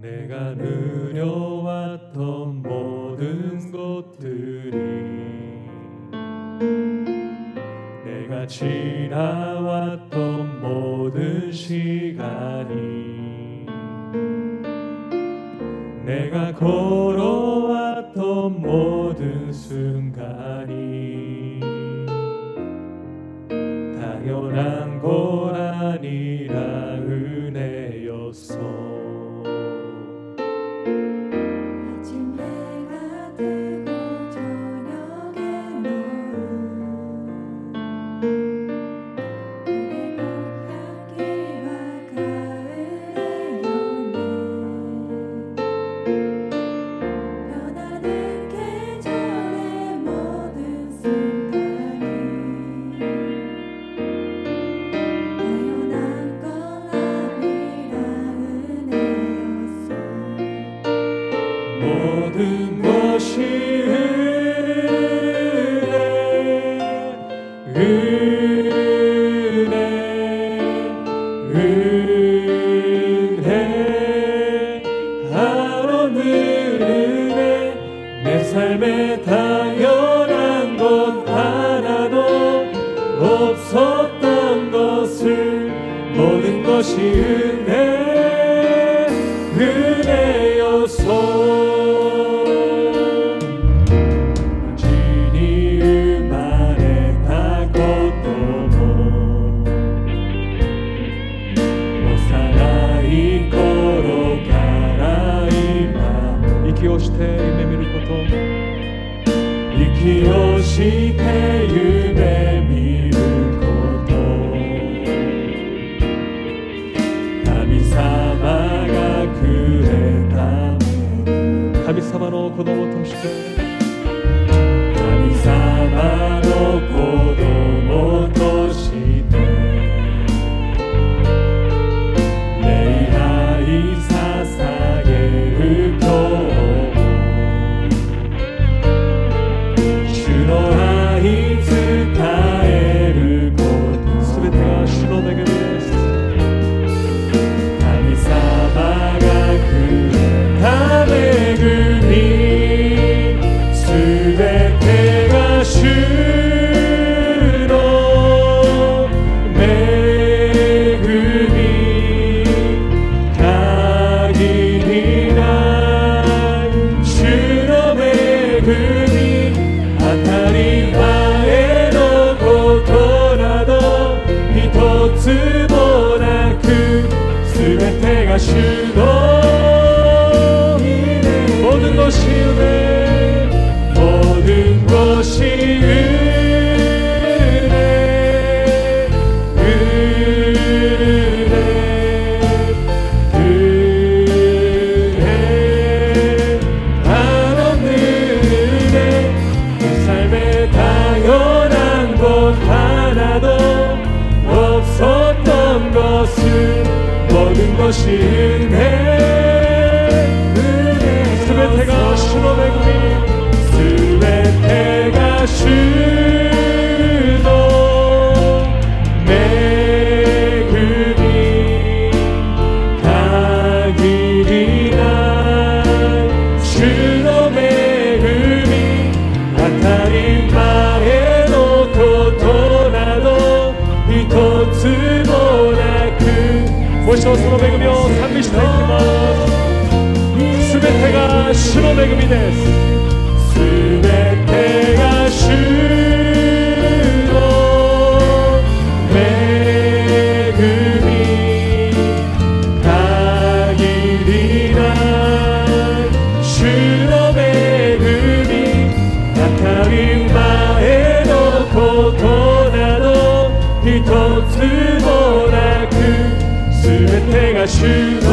내가 누려왔던 모든 것들이 내가 지나왔던 모든 시간이 내가 걸어왔던 모든 순간이 변한 고라니라 은혜 아론 은혜 내 삶에 당연한 것 하나도 없었던 것을 모든 것이 은혜 して夢ること。息をして夢見ること。神様がくれた神様の子供として。 하시고 心。是 주께서 서로 매으며 삼미시다. 이만 수메테가 신호 매음이 됐습니다. a.